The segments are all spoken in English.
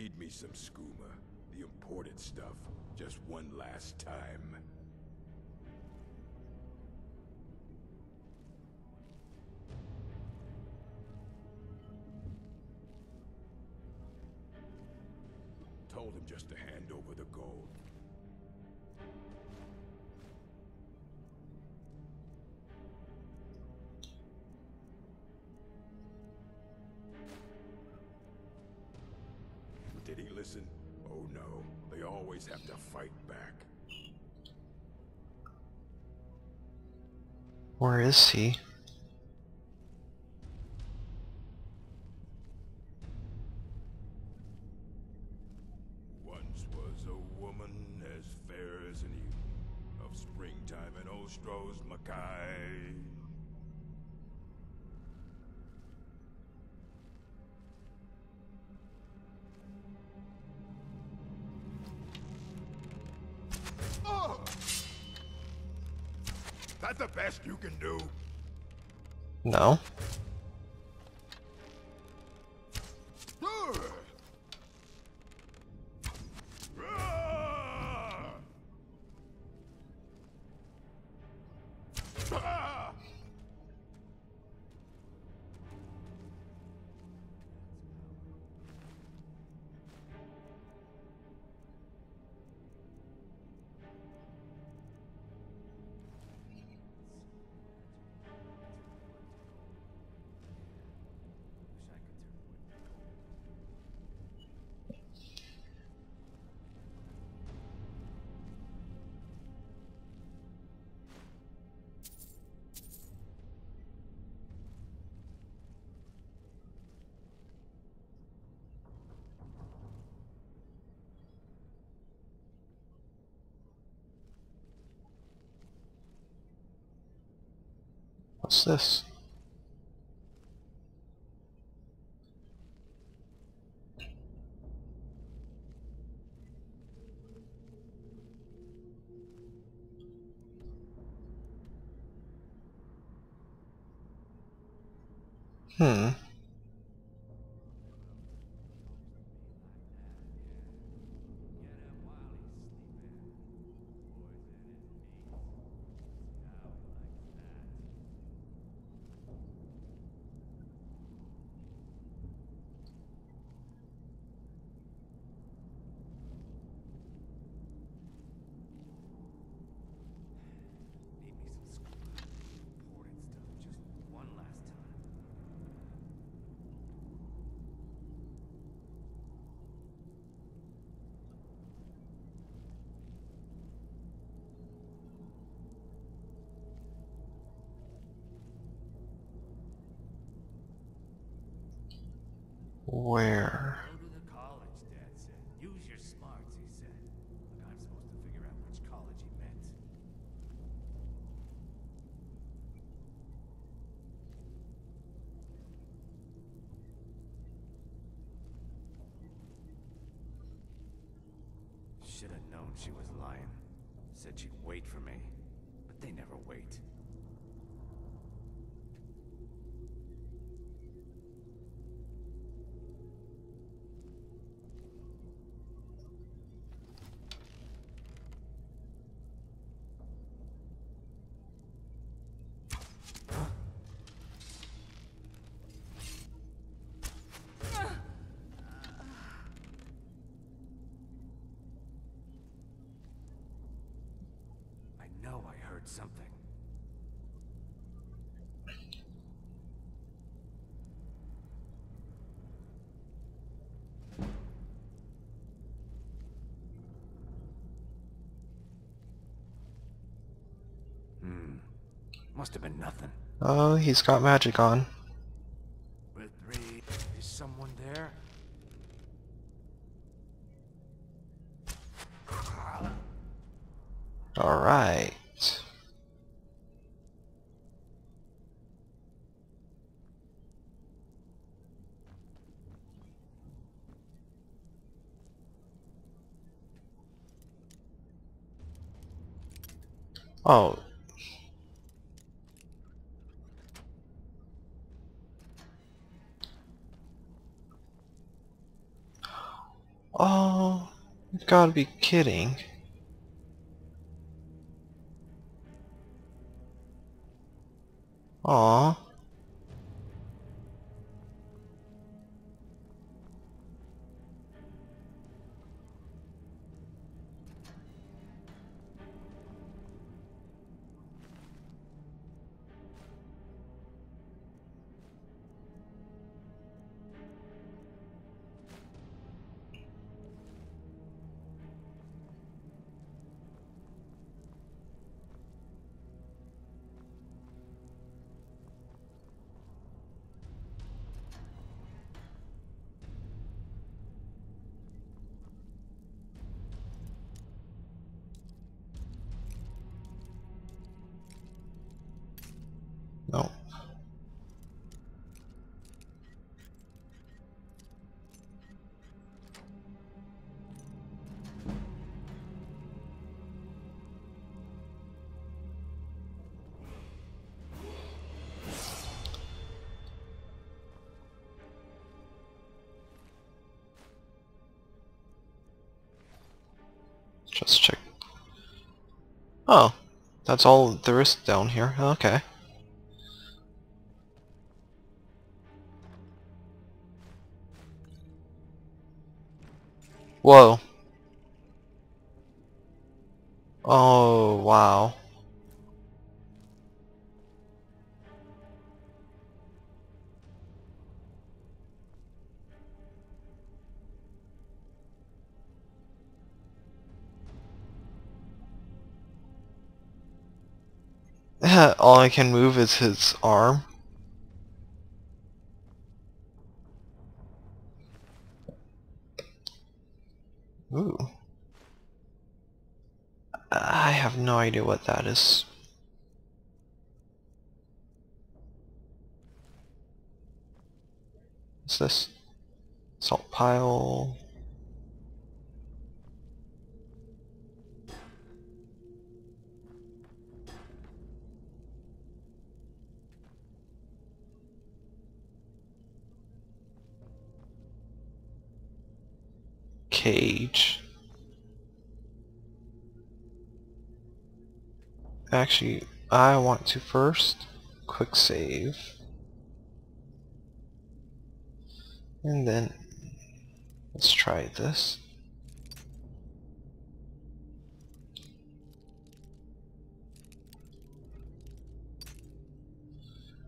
Need me some skooma. The imported stuff. Just one last time. Listen? Oh no, they always have to fight back. Where is he? That the best you can do? No. What's this? Hmm. Need me some skooma. Important stuff. Just one last time. Where? Go to the college, Dad said. Use your smarts, he said. Like I'm supposed to figure out which college he meant. Should have known she was lying. Said she'd wait for me. But they never wait. Know I heard something. Hmm. Must have been nothing. Oh, he's got magic on. With three, is someone there? Alright. Oh. Oh, you've got to be kidding. 啊 Oh, that's all there is down here. Okay. Whoa. Oh, wow. All I can move is his arm. Ooh. I have no idea what that is. What's this? Salt pile. Cage. Actually, I want to first quick save. And then let's try this.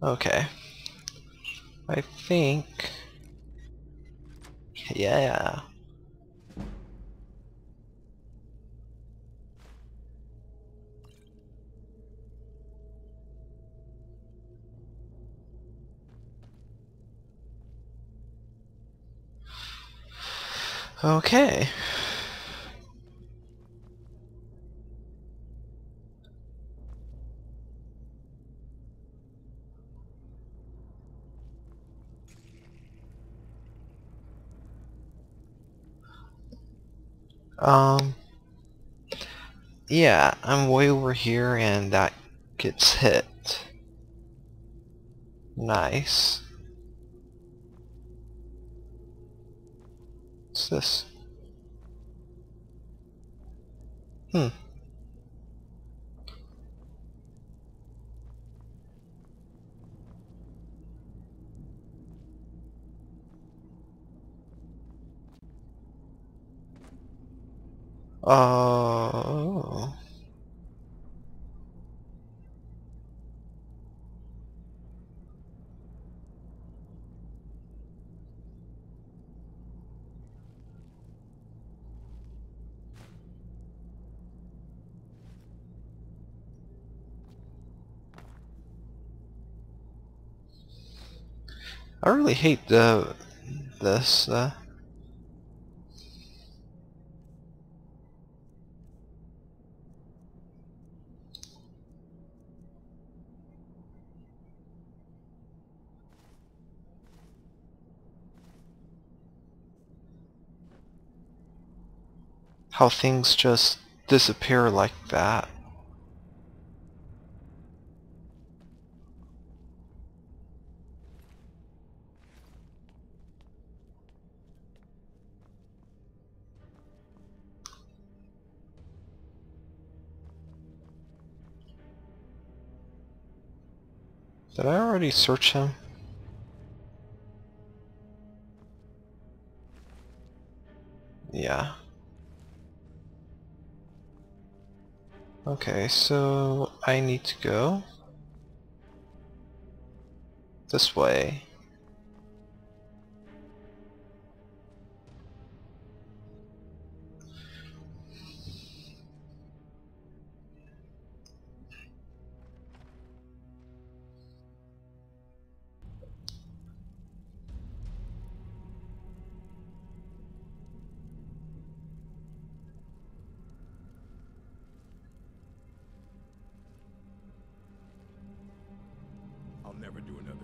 Okay. I think yeah. Okay. Um, yeah, I'm way over here and that gets hit. Nice. What's this? Hmm. Oh. I really hate this. Uh, how things just disappear like that. Did I already search him? Yeah. Okay, so I need to go this way.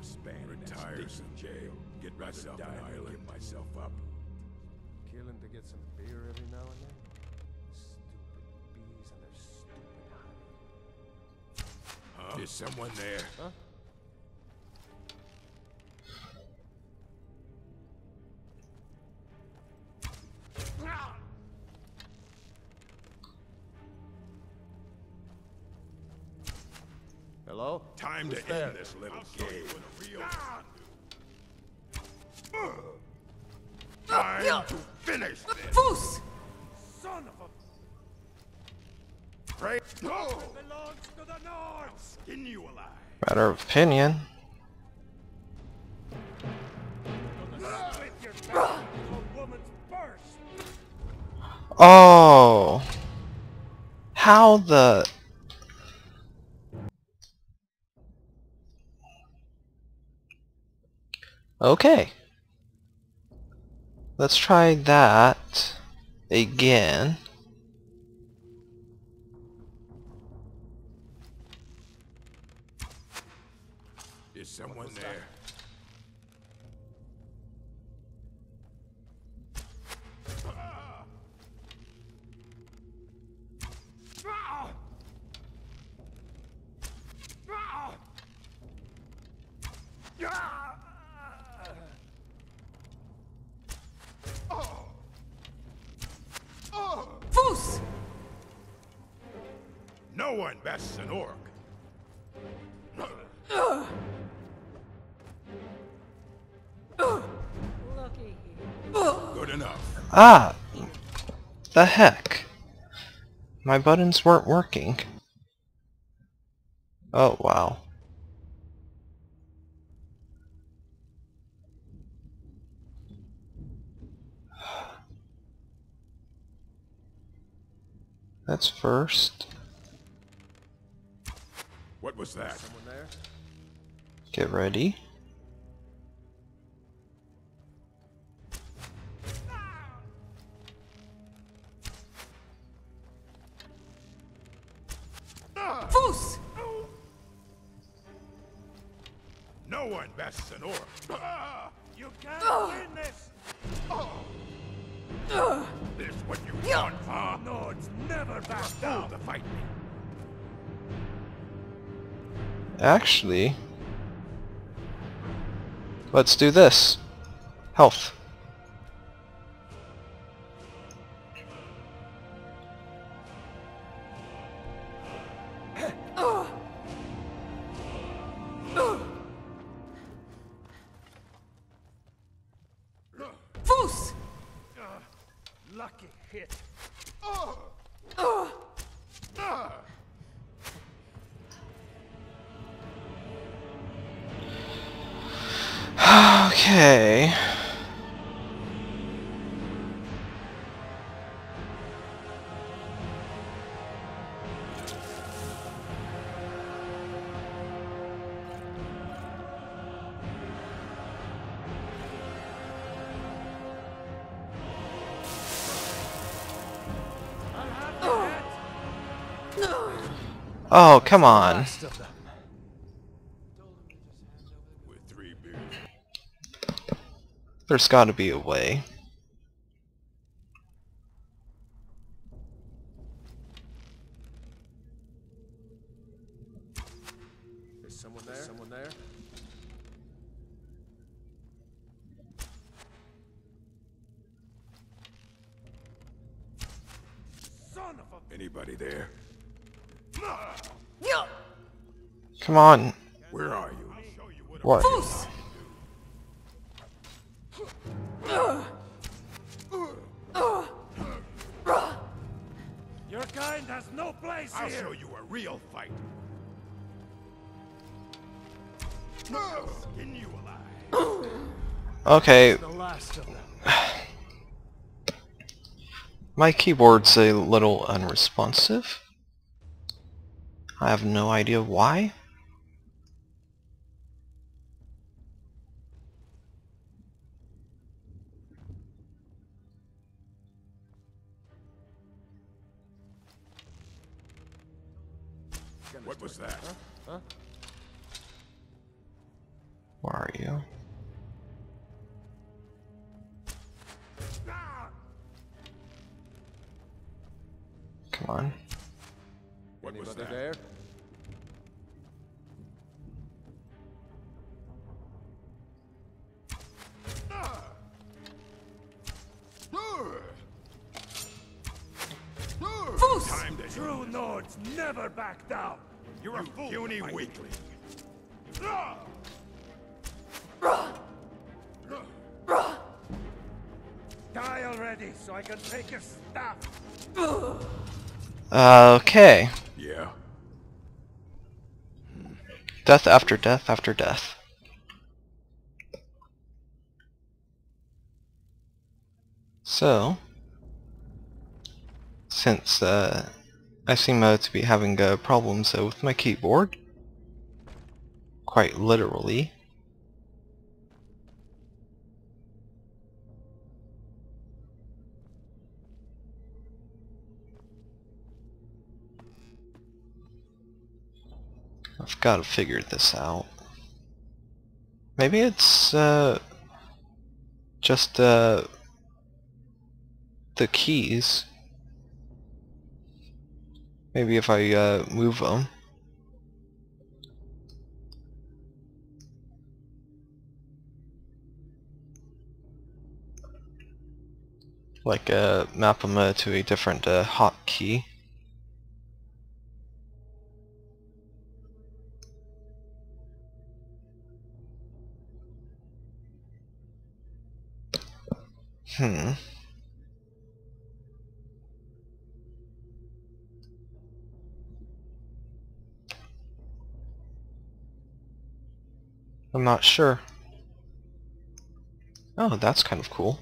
Span. Retire in jail. Get myself an island. Give myself up. Killing to get some beer every now and then? Stupid bees and their stupid honey. Huh? Is someone there? Huh? Hello? Time to there? end this little game. Time to finish this. Fus! Son of a Pray. No! belongs to the North! Skin you alive. Matter of opinion. Split your back into a woman's purse! Oh! How the... Okay. Let's try that again. No one bests an orc. Good enough. Ah! The heck? My buttons weren't working. Oh, wow. That's first. What was that? Get ready. Actually, let's do this. Health. Oh, come on. Last of them. With three beers. There's gotta be a way. Is someone there? Someone there? Son of a... Anybody there? Come on. Where are you? What? Fus! Your kind has no place I'll here. show you a real fight. Skin you alive. Okay, The last of them. my keyboard's a little unresponsive. I have no idea why. What was that? Where are you? Come on. What was that? there? Time to True Nords never back down. You're a fool. Puny weakling. Die already so I can take your stuff. Okay. Yeah. Death after death after death. So, since uh, I seem uh, to be having uh, problems uh, with my keyboard, quite literally, I've got to figure this out. Maybe it's uh, just uh, the keys. Maybe if I uh, move them. Like uh, map them uh, to a different uh, hotkey. Hmm. I'm not sure. Oh, that's kind of cool.